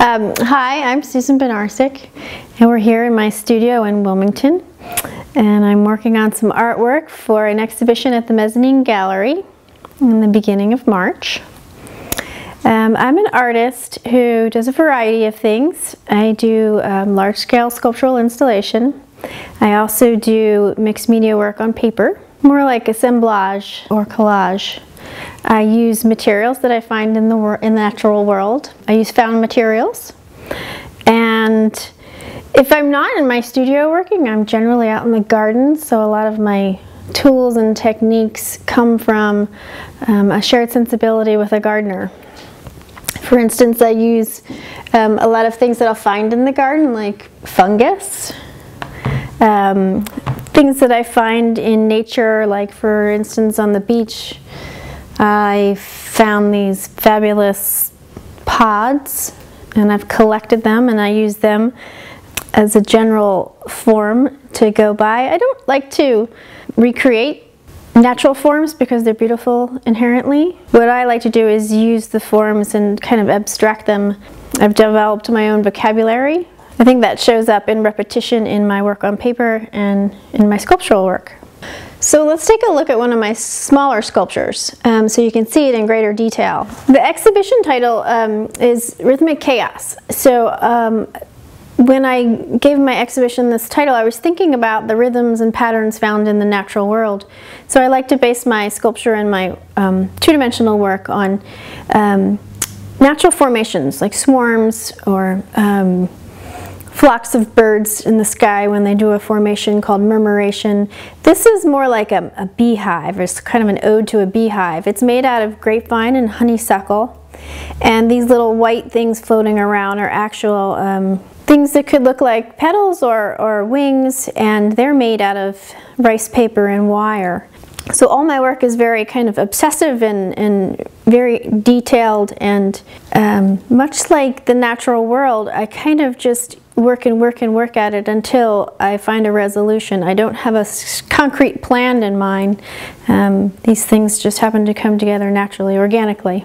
Um, hi, I'm Susan Benarcik, and we're here in my studio in Wilmington. And I'm working on some artwork for an exhibition at the Mezzanine Gallery in the beginning of March. Um, I'm an artist who does a variety of things. I do um, large-scale sculptural installation. I also do mixed media work on paper, more like assemblage or collage. I use materials that I find in the, in the natural world. I use found materials. And if I'm not in my studio working, I'm generally out in the garden, so a lot of my tools and techniques come from um, a shared sensibility with a gardener. For instance, I use um, a lot of things that I'll find in the garden, like fungus, um, things that I find in nature, like for instance on the beach, I found these fabulous pods and I've collected them and I use them as a general form to go by. I don't like to recreate natural forms because they're beautiful inherently. What I like to do is use the forms and kind of abstract them. I've developed my own vocabulary. I think that shows up in repetition in my work on paper and in my sculptural work. So let's take a look at one of my smaller sculptures um, so you can see it in greater detail. The exhibition title um, is Rhythmic Chaos. So um, when I gave my exhibition this title, I was thinking about the rhythms and patterns found in the natural world. So I like to base my sculpture and my um, two-dimensional work on um, natural formations like swarms or um, flocks of birds in the sky when they do a formation called murmuration. This is more like a, a, beehive. It's kind of an ode to a beehive. It's made out of grapevine and honeysuckle. And these little white things floating around are actual um, things that could look like petals or, or wings. And they're made out of rice paper and wire. So all my work is very kind of obsessive and, and very detailed and um, much like the natural world, I kind of just work and work and work at it until I find a resolution. I don't have a concrete plan in mind. Um, these things just happen to come together naturally, organically.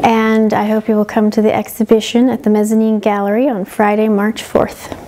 And I hope you will come to the exhibition at the Mezzanine Gallery on Friday, March 4th.